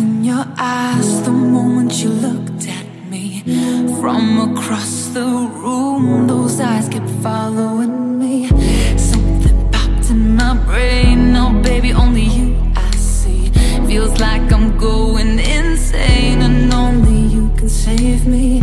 in your eyes the moment you looked at me. From across the room, those eyes kept following me. Something popped in my brain, no oh, baby, only you I see. Feels like I'm going insane and only you can save me.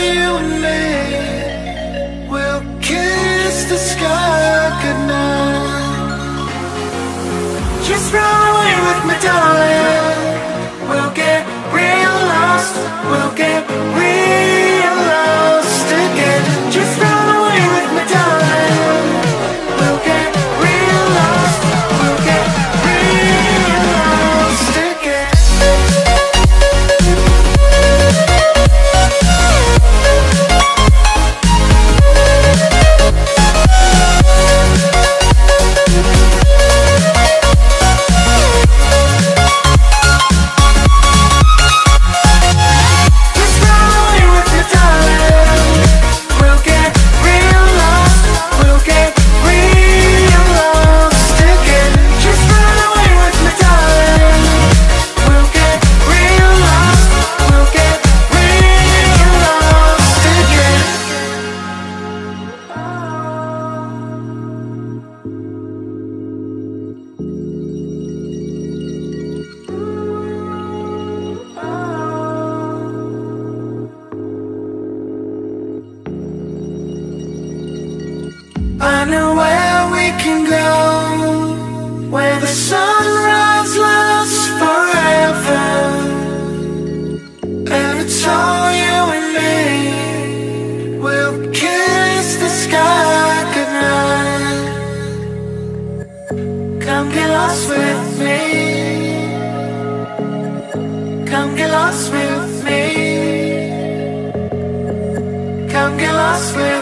So you and me. We'll kiss the sky goodnight. Come get lost with me. Come get lost with me. Come get lost with me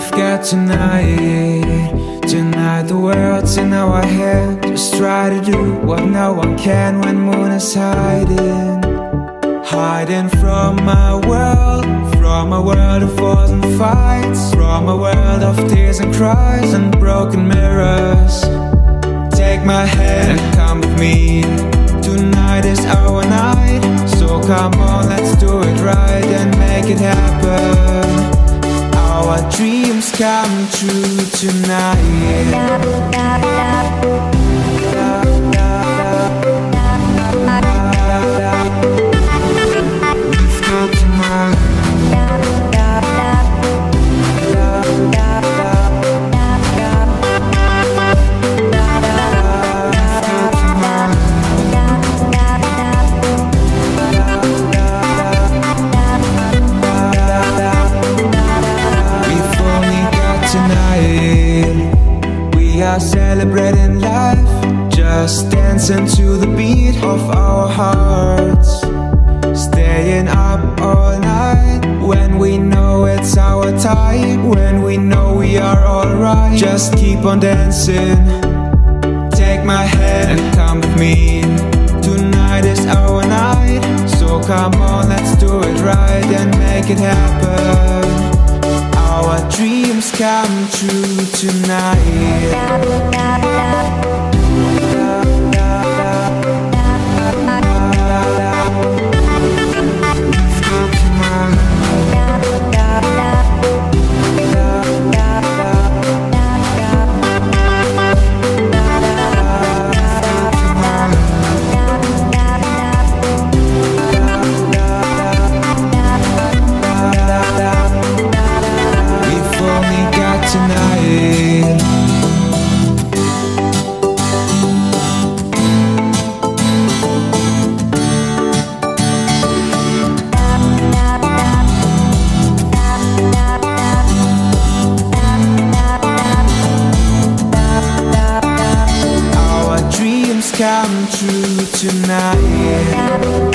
We've got tonight, tonight the world's in our head. Just try to do what no one can when moon is hiding. Hiding from my world, from a world of wars and fights From a world of tears and cries and broken mirrors. Take my hand and come with me. Tonight is our night come true tonight celebrating life, just dancing to the beat of our hearts. Staying up all night when we know it's our time, when we know we are alright. Just keep on dancing. Take my hand and come with me. Tonight is our night, so come on, let's do it right and make it happen. Dreams come true tonight. Tonight.